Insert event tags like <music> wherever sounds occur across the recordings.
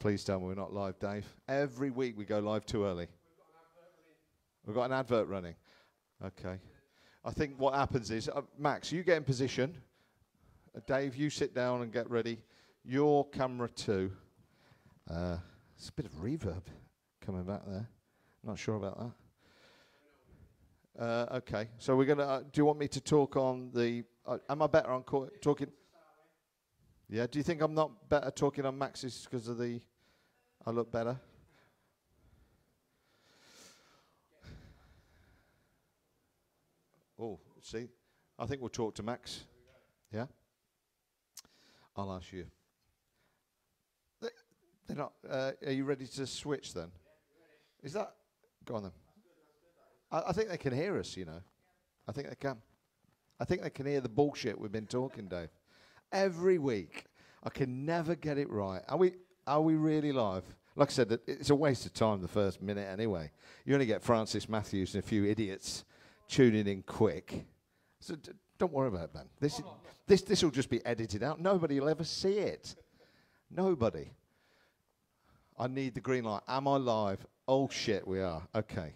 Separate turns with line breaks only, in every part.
Please tell me we're not live, Dave. Every week we go live too early. We've got an advert running. Okay. I think what happens is, uh, Max, you get in position. Uh, Dave, you sit down and get ready. Your camera too. Uh, it's a bit of reverb coming back there. Not sure about that. Uh, okay, so we're gonna. Uh, do you want me to talk on the? Uh, am I better on talking? Yeah. Do you think I'm not better talking on Max's because of the? I look better. Oh, see, I think we'll talk to Max. Yeah. I'll ask you. They, they're not. Uh, are you ready to switch then? Is that? Go on then. I, I think they can hear us. You know. I think they can. I think they can hear the bullshit we've been talking, Dave. Every week, I can never get it right. Are we? Are we really live? Like I said, it's a waste of time the first minute anyway. You only get Francis Matthews and a few idiots tuning in quick. So d- don't worry about it, Ben. This is, this this will just be edited out. Nobody will ever see it. Nobody. I need the green light. Am I live? Oh shit, we are. Okay.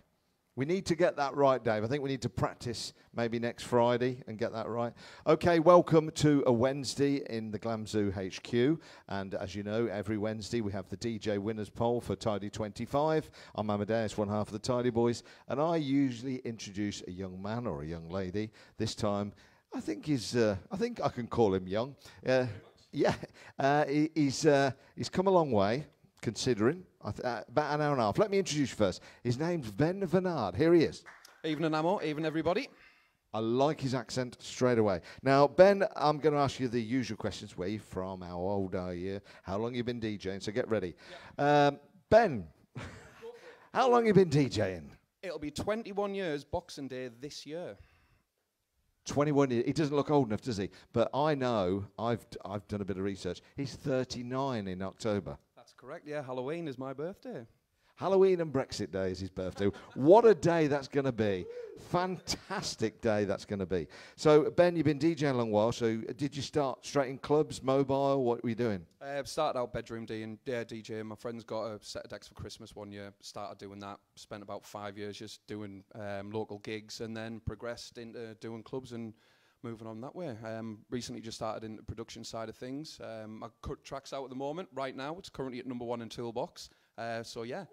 We need to get that right, Dave. I think we need to practice maybe next Friday and get that right. Okay, welcome to a Wednesday in the Glam Zoo HQ. And as you know, every Wednesday we have the DJ Winners Poll for Tidy 25. I'm Amadeus, one half of the Tidy Boys. And I usually introduce a young man or a young lady. This time, I think he's, uh, I think I can call him young. Uh, yeah, uh, he, he's, uh, he's come a long way considering. I th- uh, about an hour and a half. Let me introduce you first. His name's Ben Vennard. Here he is.
Evening, Amo. Evening, everybody.
I like his accent straight away. Now, Ben, I'm going to ask you the usual questions. Where you from? How old are you? How long you been DJing? So get ready. Um, ben, <laughs> how long you been DJing?
It'll be 21 years Boxing Day this year.
21 years. He doesn't look old enough, does he? But I know, I've, d- I've done a bit of research. He's 39 in October.
Correct. Yeah, Halloween is my birthday.
Halloween and Brexit Day is his birthday. what a day that's going to be. Fantastic day that's going to be. So, Ben, you've been DJing a long while. So, did you start straight in clubs, mobile? What were you doing?
I Uh, started out bedroom D and yeah, DJ. My friends got a set of decks for Christmas one year. Started doing that. Spent about five years just doing um, local gigs, and then progressed into doing clubs and moving on that way. Um, recently, just started in the production side of things. Um, I cut tracks out at the moment. Right now, it's currently at number one in Toolbox. Uh, so yeah,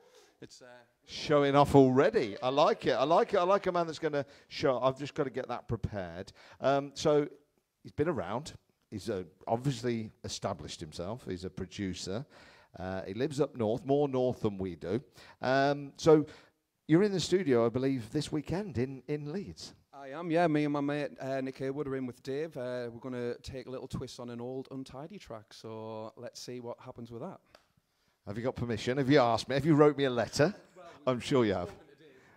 it's. Uh,
Showing off already. I like it. I like it. I like a man that's going to show. I've just got to get that prepared. Um, so, he's been around. He's uh, obviously established himself. He's a producer. Uh, he lives up north, more north than we do. Um, so, you're in the studio, I believe, this weekend in, in Leeds.
I am, yeah. Me and my mate uh, Nick Haywood are in with Dave. Uh, we're going to take a little twist on an old Untidy track. So let's see what happens with that.
Have you got permission? Have you asked me? Have you wrote me a letter? I'm sure you have.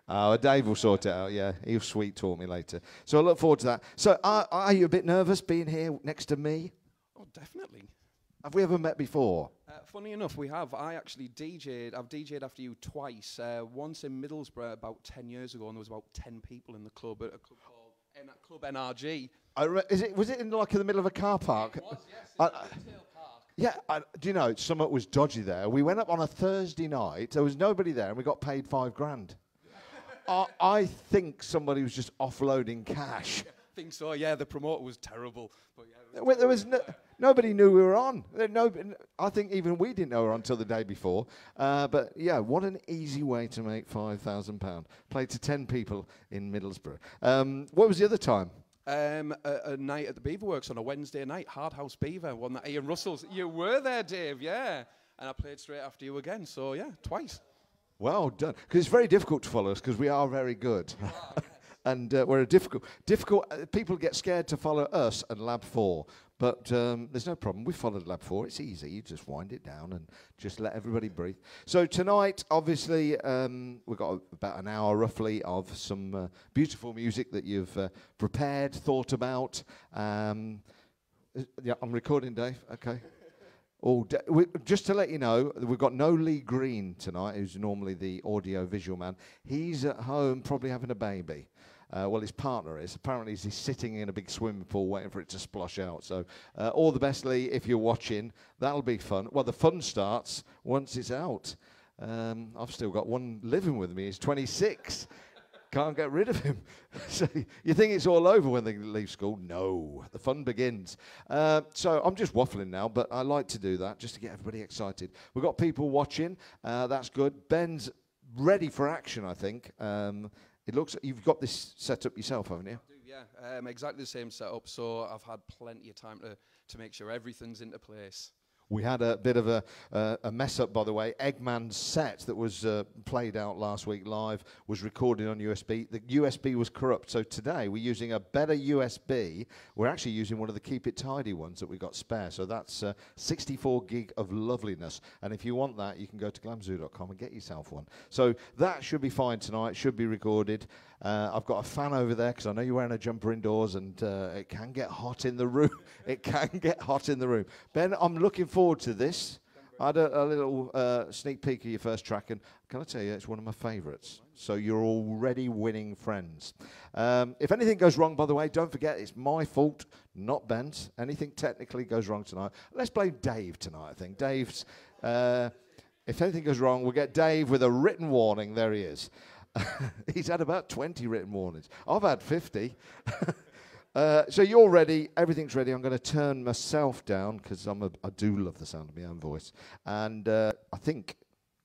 Oh, Dave will sort it out. Yeah, he'll sweet talk me later. So I look forward to that. So, are, are you a bit nervous being here next to me?
Oh, definitely.
Have we ever met before?
Uh, funny enough, we have. I actually DJ'd. I've DJ'd after you twice. Uh, once in Middlesbrough about 10 years ago, and there was about 10 people in the club at a club called N- Club NRG.
I re- is it was it in like in the middle of a car park? It was, yes. I- I- yeah, I, do you know something was dodgy there? We went up on a Thursday night. There was nobody there, and we got paid five grand. <laughs> I, I think somebody was just offloading cash.
Think so, yeah. The promoter was terrible. But yeah, was
Well, There was no, nobody knew we were on. No, I think even we didn't know we were on until the day before. Uh, but yeah, what an easy way to make five thousand pound. Played to ten people in Middlesbrough. Um, what was the other time?
Um, a, a night at the Beaverworks on a Wednesday night, Hard House Beaver, one that Ian Russell's. You were there, Dave, yeah. And I played straight after you again, so yeah, twice.
Well done. Because it's very difficult to follow us because we are very good. And uh, we're a difficult, difficult. Uh, people get scared to follow us and Lab 4. But um, there's no problem. We followed Lab 4. It's easy. You just wind it down and just let everybody breathe. So tonight, obviously, um, we've got about an hour roughly of some uh, beautiful music that you've uh, prepared, thought about. Um, uh, yeah, I'm recording, Dave. Okay. We, just to let you know, we've got no Lee Green tonight, who's normally the audio visual man. He's at home, probably having a baby. Uh, well, his partner is. Apparently, he's sitting in a big swimming pool waiting for it to splosh out. So, uh, all the best, Lee, if you're watching. That'll be fun. Well, the fun starts once it's out. Um, I've still got one living with me. He's 26. Can't get rid of him. <laughs> so you think it's all over when they leave school? No, the fun begins. Uh, so I'm just waffling now, but I like to do that just to get everybody excited. We've got people watching. Uh, that's good. Ben's ready for action, I think. Um, it looks you've got this set up yourself, haven't you?
Do, yeah. Um, exactly the same setup. So I've had plenty of time to, to make sure everything's into place.
We had a bit of a, uh, a mess up, by the way. Eggman's set that was uh, played out last week live was recorded on USB. The USB was corrupt, so today we're using a better USB. We're actually using one of the Keep It Tidy ones that we got spare. So that's uh, 64 gig of loveliness. And if you want that, you can go to glamzoo.com and get yourself one. So that should be fine tonight. Should be recorded. Uh, I've got a fan over there because I know you're wearing a jumper indoors and uh, it can get hot in the room. <laughs> it can get hot in the room. Ben, I'm looking forward to this. I had a, a little uh, sneak peek of your first track, and can I tell you, it's one of my favourites. So you're already winning friends. Um, if anything goes wrong, by the way, don't forget it's my fault, not Ben's. Anything technically goes wrong tonight, let's blame Dave tonight. I think Dave's. Uh, if anything goes wrong, we'll get Dave with a written warning. There he is. <laughs> He's had about 20 written warnings. I've had 50. <laughs> uh, so you're ready. Everything's ready. I'm going to turn myself down because I do love the sound of my own voice. And uh, I think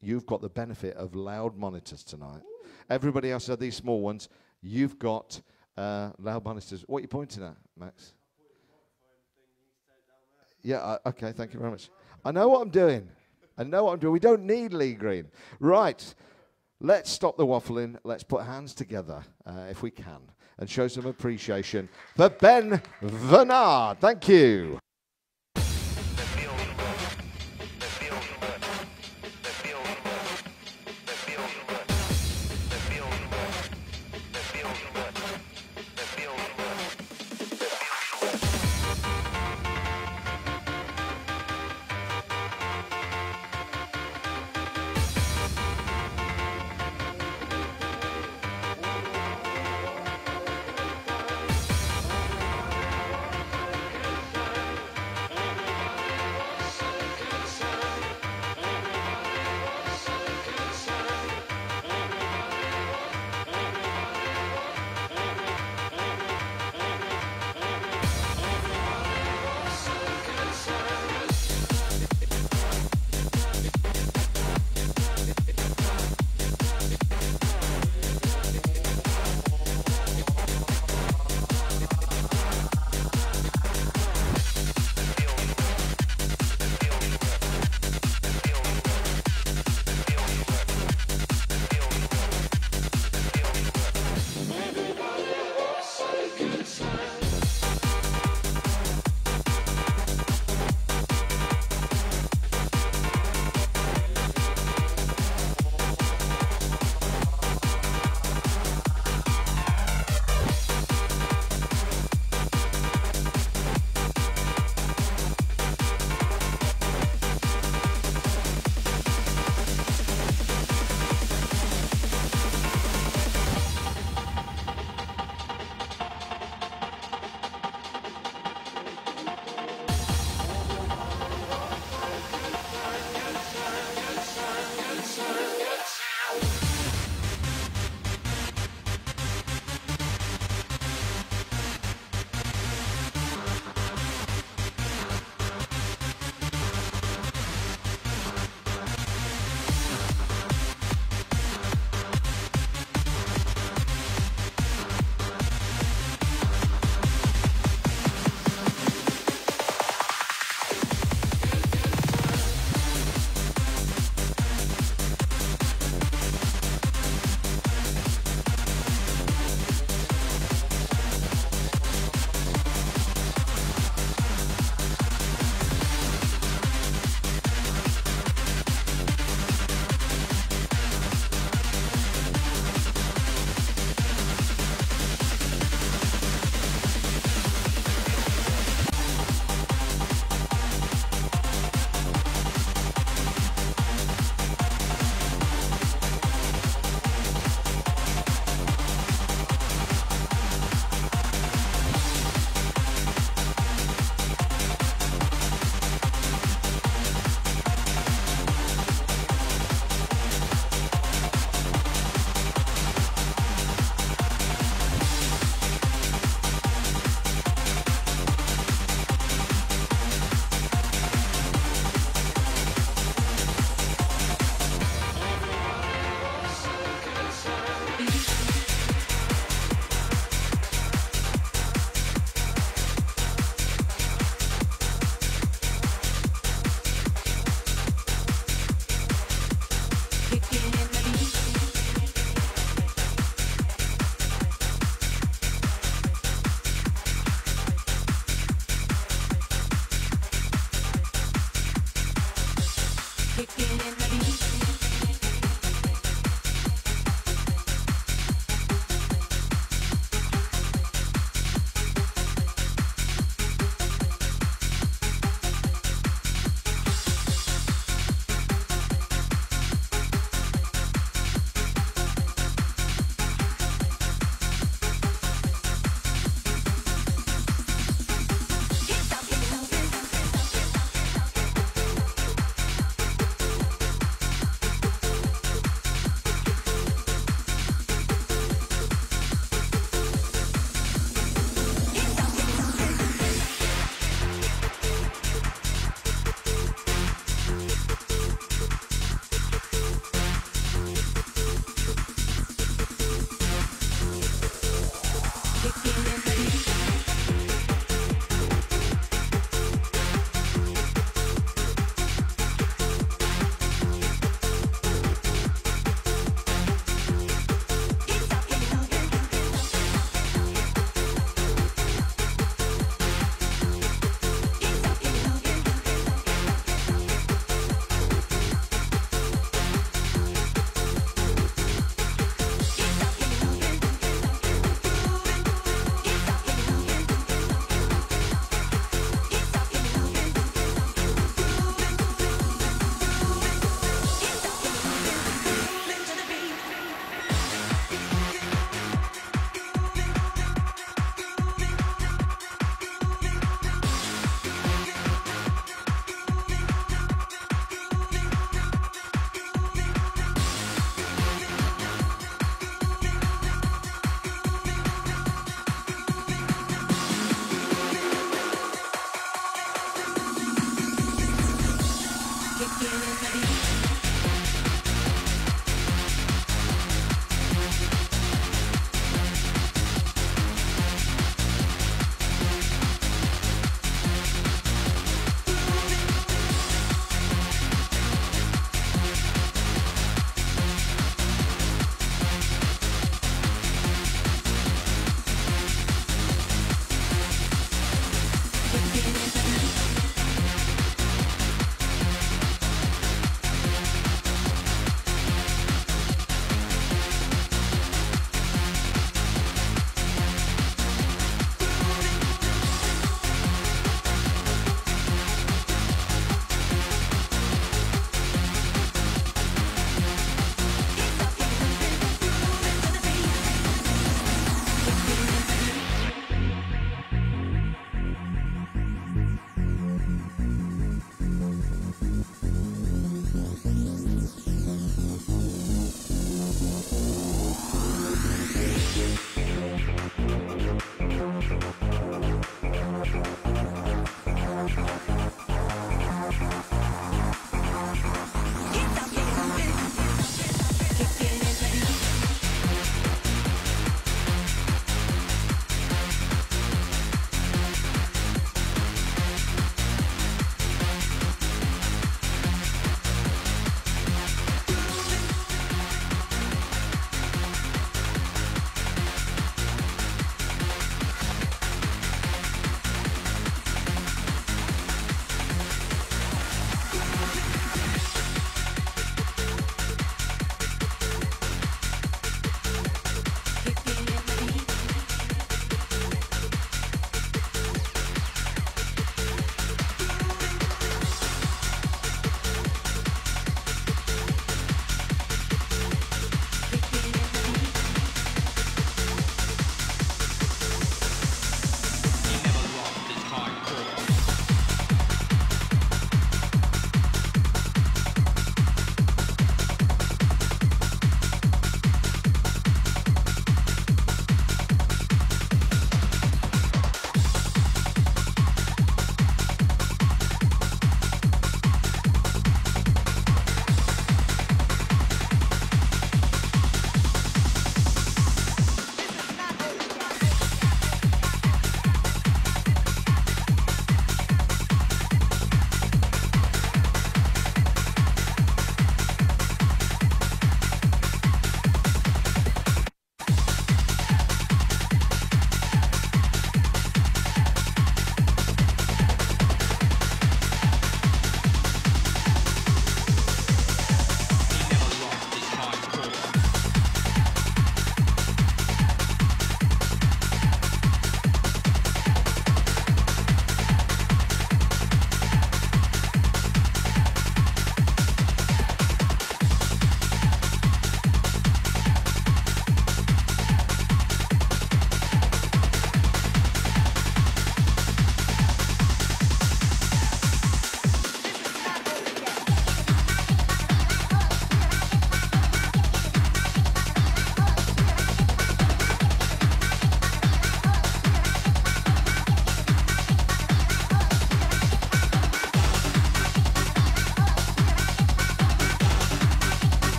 you've got the benefit of loud monitors tonight. Everybody else had these small ones. You've got uh, loud monitors. What are you pointing at, Max? Yeah, uh, okay, thank you very much. I know what I'm doing. I know what I'm doing. We don't need Lee Green. Right. Let's stop the waffling. Let's put hands together, uh, if we can, and show some appreciation for Ben Vennard. Thank
you.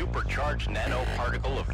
Supercharged nanoparticle of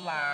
cross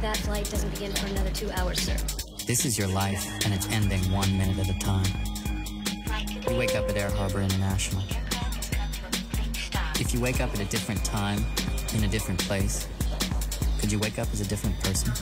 That flight doesn't begin for another two hours, sir.
This is your life, and it's ending one minute at a time. You wake up at Air Harbor International. If you wake up at a different time, in a different place, could you wake up as a different person?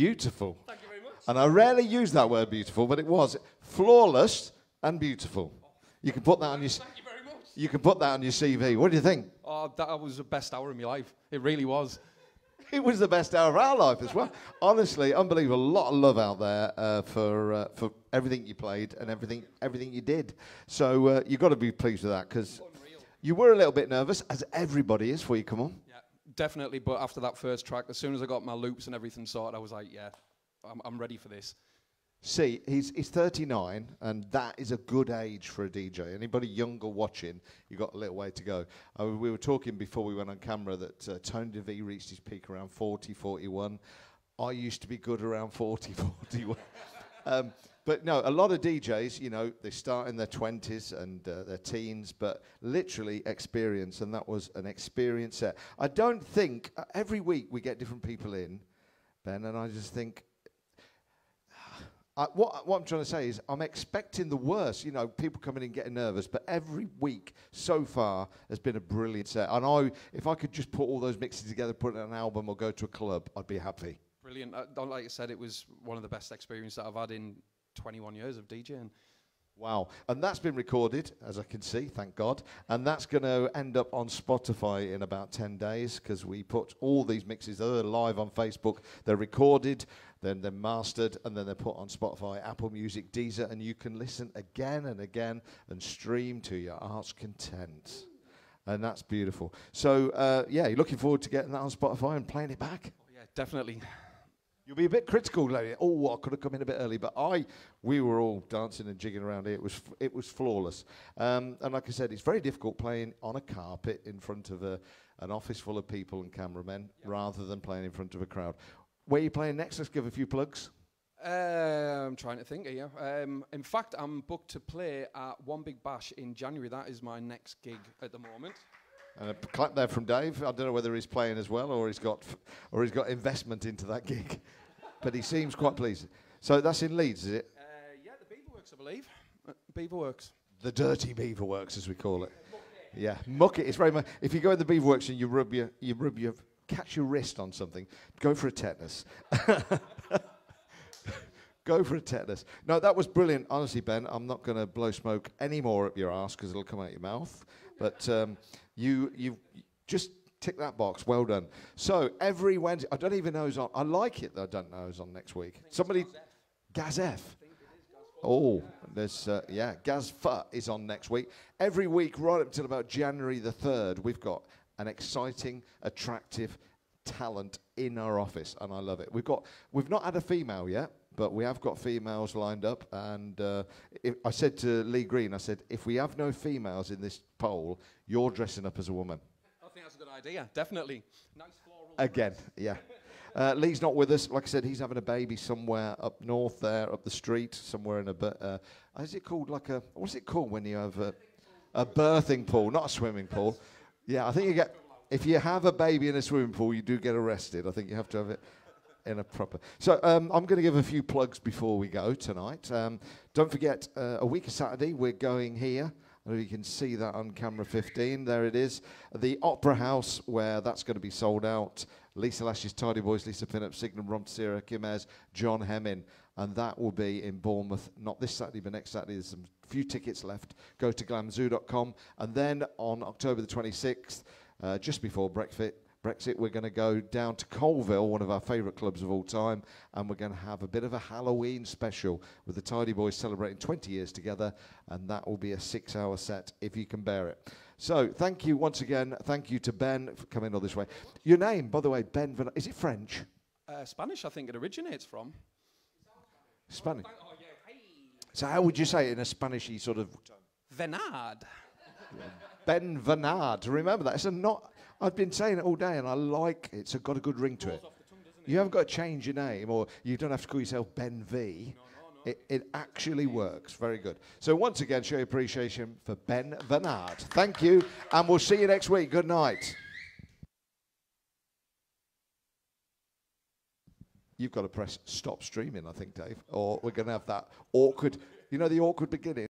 Beautiful. Thank you very much. And I rarely use that word beautiful, but it was flawless and beautiful. You can put that on your
Thank you very much.
you can put that on your CV. What do you think?
Oh, that was the best hour of my life. It really was. <laughs>
It was the best hour of our life as well. <laughs> Honestly, unbelievable. A lot of love out there uh, for uh, for everything you played and everything everything you did. So uh, you've got to be pleased with that because you were a little bit nervous, as everybody is. Before you come on,
Yeah, definitely. But after that first track, as soon as I got my loops and everything sorted, I was like, yeah, I'm, I'm ready for this.
see, he's he's 39, and that is a good age for a DJ. Anybody younger watching, you've got a little way to go. Uh, we were talking before we went on camera that uh, Tony De Vit reached his peak around 40, 41. I used to be good around 40, <laughs> 41. um, but no, a lot of DJs, you know, they start in their 20s and uh, their teens, but literally experience, and that was an experience set. I don't think uh, every week we get different people in, Ben, and I just think <sighs> what, what I'm trying to say is, I'm expecting the worst. You know, people coming in getting nervous, but every week so far has been a brilliant set. And I, if I could just put all those mixes together, put it on an album, or go to a club, I'd be happy.
Brilliant. Uh, like I said, it was one of the best experiences that I've had in 21 years of DJing.
Wow. And that's been recorded, as I can see, thank God. And that's going to end up on Spotify in about 10 days because we put all these mixes, they're live on Facebook, they're recorded, then they're mastered, and then they're put on Spotify, Apple Music, Deezer, and you can listen again and again and stream to your heart's content. And that's beautiful. So, uh, yeah, you're looking forward to getting that on Spotify and playing it back?
Oh, yeah, definitely.
You'll be a bit critical, like, oh, I could have come in a bit early, but I, we were all dancing and jigging around here. It was, f- it was flawless. Um, and like I said, it's very difficult playing on a carpet in front of a, an office full of people and cameramen, rather than playing in front of a crowd. Where are you playing next? Let's give a few plugs.
Uh, I'm trying to think here. Um, in fact, I'm booked to play at One Big Bash in January. That is my next gig at the moment.
And a clap there from Dave. I don't know whether he's playing as well or he's got, f- or he's got investment into that gig, <laughs> but he seems quite pleased. So that's in Leeds, is it?
Uh, yeah, the Beaverworks, I believe. Uh, Beaverworks.
The dirty beaver works, as we call it. Yeah, muck it. It's very much. If you go in the beaver works and you rub your, you rub your, catch your wrist on something, go for a tetanus. <laughs> go for a tetanus. No, that was brilliant. Honestly, Ben, I'm not going to blow smoke any more up your ass because it'll come out your mouth. But um, you, you just tick that box. Well done. So every Wednesday, I don't even know who's on. I like it that I don't know who's on next week. Somebody, Gazef. Oh, there's uh, yeah, Gaz is on next week. Every week, right up until about January the third, we've got an exciting, attractive talent in our office, and I love it. We've got we've not had a female yet, but we have got females lined up. And uh, if, I said to Lee Green, I said, if we have no females in this poll, you're dressing up as a woman.
I think that's a good idea. Definitely. Nice floral.
Again, yeah. Uh, Lee's not with us. Like I said, he's having a baby somewhere up north there, up the street, somewhere in a. Uh, is it called like a? What's it called when you have a, a birthing pool, not a swimming pool? Yeah, I think you get. If you have a baby in a swimming pool, you do get arrested. I think you have to have it in a proper. So um, I'm going to give a few plugs before we go tonight. Um, don't forget, uh, a week of Saturday we're going here. You can see that on camera 15. There it is. The Opera House, where that's going to be sold out. Lisa Lashes Tidy Boys, Lisa Pin-Up, Signum Rob Tissera, Kim John Hemming. And that will be in Bournemouth, not this Saturday, but next Saturday. There's some few tickets left. Go to glamzoo.com. And then on October the 26th, uh, just before Brexit, Brexit, we're going to go down to Colville, one of our favourite clubs of all time, and we're going to have a bit of a Halloween special with the Tidy Boys celebrating 20 years together, and that will be a six hour set if you can bear it. So, thank you once again. Thank you to Ben for coming all this way. Your name, by the way, Ben, Van- is it French?
Uh, Spanish, I think it originates from.
Spanish. So, how would you say it in a Spanishy sort of
Venad.
Ben Vanard. Remember that. It's a not. I've been saying it all day, and I like it. It's got a good ring to it. You haven't got to change your name, or you don't have to call yourself Ben V. It, it actually works. Very good. So once again, show your appreciation for Ben Vennard. Thank you, and we'll see you next week. Good night. You've got to press stop streaming, I think, Dave, or we're going to have that awkward. You know the awkward beginning.